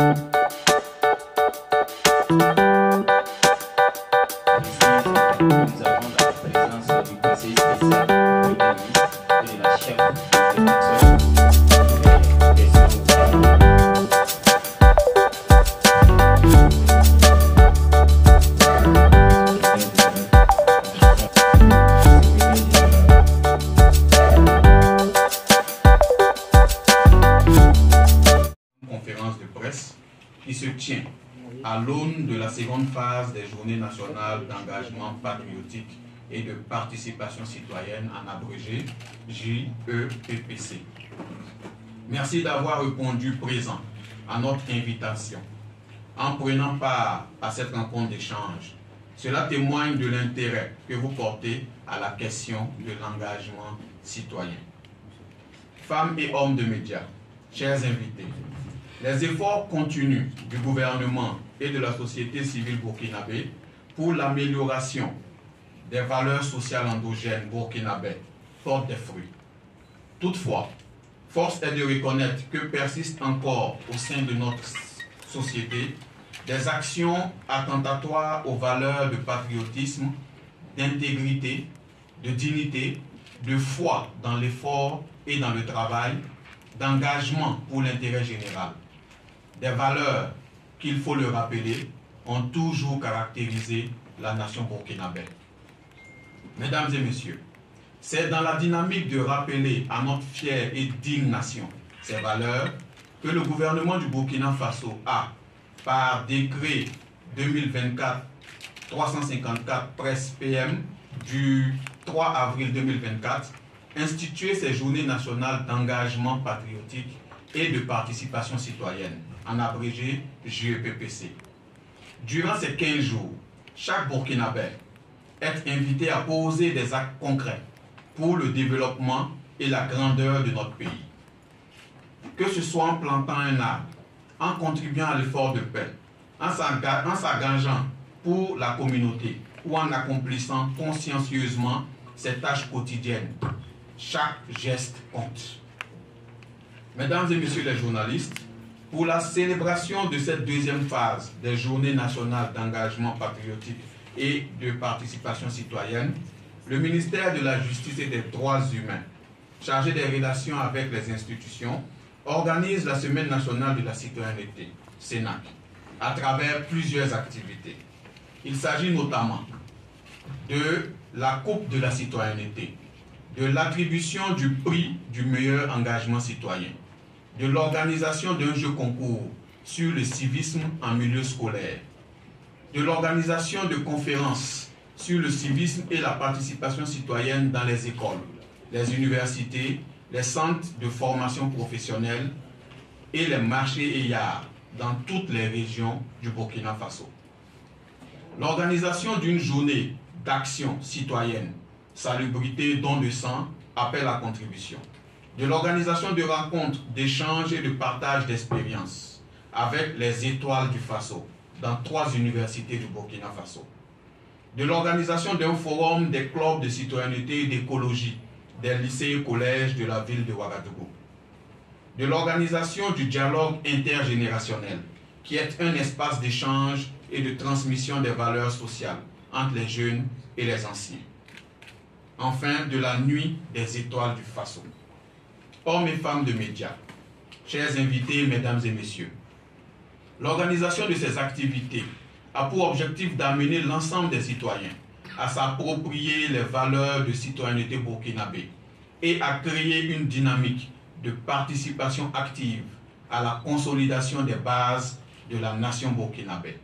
Nous avons la présence du conseiller spécial. Se tient à l'aune de la seconde phase des journées nationales d'engagement patriotique et de participation citoyenne en abrégé JEPPC. Merci d'avoir répondu présent à notre invitation en prenant part à cette rencontre d'échange. Cela témoigne de l'intérêt que vous portez à la question de l'engagement citoyen. Femmes et hommes de médias, chers invités, les efforts continus du gouvernement et de la société civile burkinabé pour l'amélioration des valeurs sociales endogènes burkinabé portent des fruits. Toutefois, force est de reconnaître que persistent encore au sein de notre société des actions attentatoires aux valeurs de patriotisme, d'intégrité, de dignité, de foi dans l'effort et dans le travail, d'engagement pour l'intérêt général des valeurs qu'il faut le rappeler, ont toujours caractérisé la nation burkinabé. Mesdames et messieurs, c'est dans la dynamique de rappeler à notre fière et digne nation ces valeurs que le gouvernement du Burkina Faso a, par décret 2024-354 presse PM du 3 avril 2024, institué ces journées nationales d'engagement patriotique et de participation citoyenne en abrégé JEPPC. Durant ces 15 jours, chaque Burkinabé est invité à poser des actes concrets pour le développement et la grandeur de notre pays. Que ce soit en plantant un arbre, en contribuant à l'effort de paix, en s'engageant pour la communauté ou en accomplissant consciencieusement ses tâches quotidiennes, chaque geste compte. Mesdames et messieurs les journalistes, pour la célébration de cette deuxième phase des journées nationales d'engagement patriotique et de participation citoyenne, le ministère de la Justice et des Droits humains, chargé des relations avec les institutions, organise la Semaine nationale de la citoyenneté, SENAC, à travers plusieurs activités. Il s'agit notamment de la Coupe de la citoyenneté, de l'attribution du prix du meilleur engagement citoyen, de l'organisation d'un jeu concours sur le civisme en milieu scolaire, de l'organisation de conférences sur le civisme et la participation citoyenne dans les écoles, les universités, les centres de formation professionnelle et les marchés et dans toutes les régions du Burkina Faso. L'organisation d'une journée d'action citoyenne, salubrité, don de sang, appel à contribution de l'organisation de rencontres, d'échanges et de partage d'expériences avec les étoiles du Faso dans trois universités du Burkina Faso. De l'organisation d'un forum des clubs de citoyenneté et d'écologie des lycées et collèges de la ville de Ouagadougou. De l'organisation du dialogue intergénérationnel, qui est un espace d'échange et de transmission des valeurs sociales entre les jeunes et les anciens. Enfin, de la nuit des étoiles du Faso hommes et femmes de médias, chers invités, mesdames et messieurs, l'organisation de ces activités a pour objectif d'amener l'ensemble des citoyens à s'approprier les valeurs de citoyenneté burkinabé et à créer une dynamique de participation active à la consolidation des bases de la nation burkinabé.